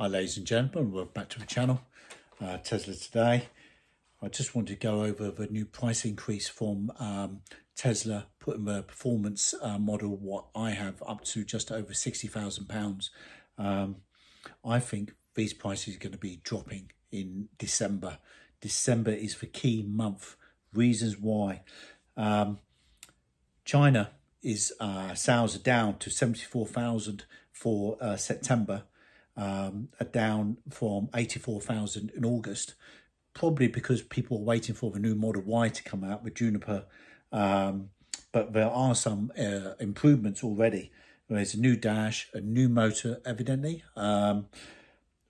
Hi ladies and gentlemen, welcome back to the channel. Uh, Tesla today. I just want to go over the new price increase from um, Tesla, putting the performance uh, model, what I have, up to just over £60,000. Um, I think these prices are going to be dropping in December. December is the key month. Reasons why. Um, China is uh, sales are down to 74,000 for uh, September um, are down from 84,000 in August, probably because people are waiting for the new Model Y to come out with Juniper. Um, but there are some uh, improvements already. There's a new dash, a new motor, evidently, um,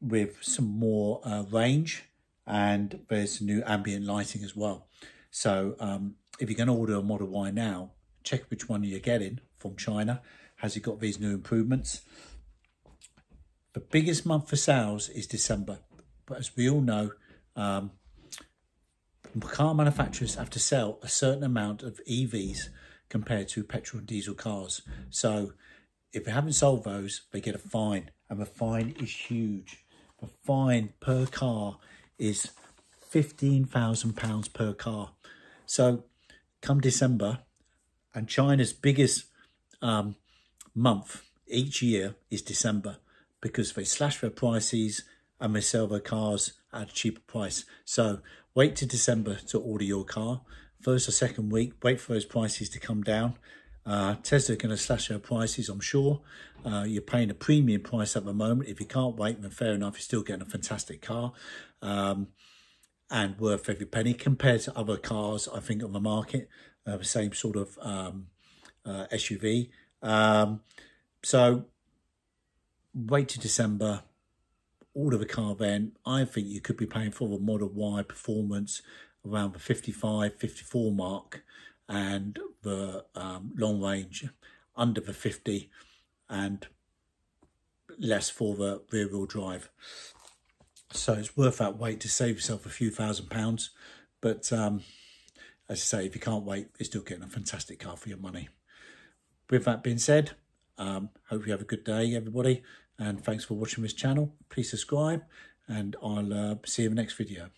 with some more uh, range, and there's new ambient lighting as well. So um, if you're going to order a Model Y now, check which one you're getting from China. Has it got these new improvements? The biggest month for sales is December. But as we all know, um, car manufacturers have to sell a certain amount of EVs compared to petrol and diesel cars. So if they haven't sold those, they get a fine. And the fine is huge. The fine per car is £15,000 per car. So come December, and China's biggest um, month each year is December because they slash their prices and they sell their cars at a cheaper price. So wait to December to order your car. First or second week, wait for those prices to come down. Uh, Tesla are going to slash their prices, I'm sure. Uh, you're paying a premium price at the moment. If you can't wait, then fair enough, you're still getting a fantastic car um, and worth every penny compared to other cars, I think, on the market, uh, the same sort of um, uh, SUV. Um, so wait to December, order the car then. I think you could be paying for the Model Y performance around the 55, 54 mark and the um, long range under the 50 and less for the rear wheel drive. So it's worth that wait to save yourself a few thousand pounds. But um, as I say, if you can't wait, you're still getting a fantastic car for your money. With that being said, um, hope you have a good day, everybody. And thanks for watching this channel. Please subscribe and I'll uh, see you in the next video.